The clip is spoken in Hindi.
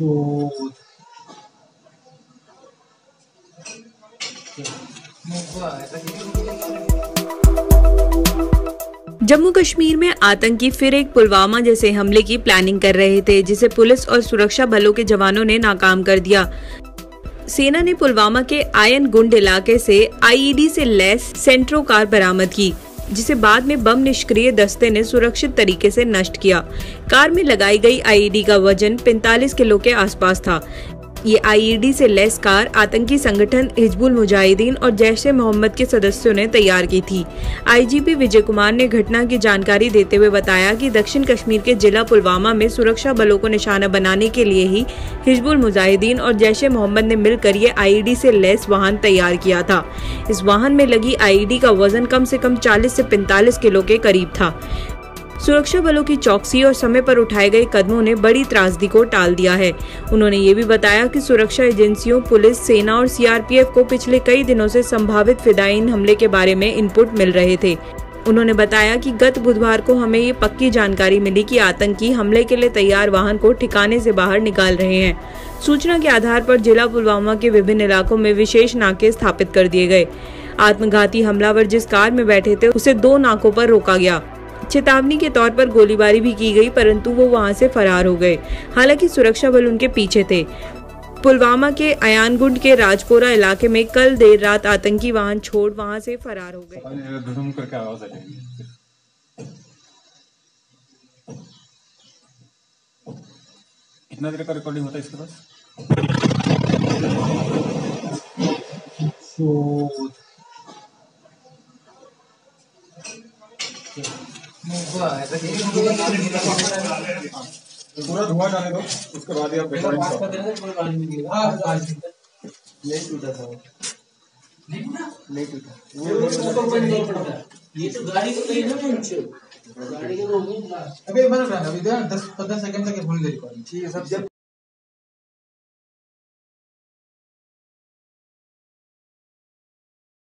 So जम्मू कश्मीर में आतंकी फिर एक पुलवामा जैसे हमले की प्लानिंग कर रहे थे, जिसे पुलिस और सुरक्षा बलों के जवानों ने नाकाम कर दिया। सेना ने पुलवामा के आयन गुंड इलाके से आईईडी से लैस सेंट्रो कार बरामद की। जिसे बाद में बम निष्क्रिय दस्ते ने सुरक्षित तरीके से नष्ट किया। कार में लगाई गई आईईडी का वज़न 45 किलो के आसपास था। ये आईईडी से लेस कार, आतंकी संगठन हिजबुल मुजाहिदीन और जैश ए मोहम्मद के सदस्यों ने तैयार की थी। आईजीपी विजय कुमार ने घटना की जानकारी देते हुए बताया कि दक्षिण कश्मीर के जिला पुलवामा में सुरक्षा बलों को निशाना बनाने के लिए ही हिजबुल मुजाहिदीन और जैश ए मोहम्मद ने मिलकर ये आईईडी से लेस वाहन तैयार किया था। इस वाहन में लगी आईईडी का वज़न कम से कम 40 से 45 किलो के करीब था। सुरक्षा बलों की चौकसी और समय पर उठाए गए कदमों ने बड़ी त्रासदी को टाल दिया है। उन्होंने ये भी बताया कि सुरक्षा एजेंसियों, पुलिस, सेना और सीआरपीएफ को पिछले कई दिनों से संभावित फिदाइन हमले के बारे में इनपुट मिल रहे थे। उन्होंने बताया कि गत बुधवार को हमें ये पक्की जानकारी मिली कि आतंकी हमले के लिए तैयार वाहन को ठिकाने से बाहर निकाल रहे हैं। सूचना के आधार पर जिला पुलवामा के विभिन्न इलाकों में विशेष नाके स्थापित कर दिए गए। आत्मघाती हमलावर जिस कार में बैठे थे, उसे दो नाकों पर रोका गया। चेतावनी के तौर पर गोलीबारी भी की गई परंतु वो वहाँ से फरार हो गए। हालाँकि सुरक्षा बल उनके पीछे थे। पुलवामा के अयानगुंड के राजपोरा इलाके में कल देर रात आतंकी वाहन छोड़ वहाँ से फरार हो गए। धुम करके आवाज़ आ जाएगी कितना देर का रिकॉर्डिंग होता है इसके पास? So पूरा धुआँ जाने दो उसके बाद ही आप नहीं टूटा था नहीं टूटा ये तो गाड़ी को कहीं ना गाड़ी को अभी बना अभी दस, पंद्रह सेकंड तक दे रिकॉर्डिंग ठीक है, सब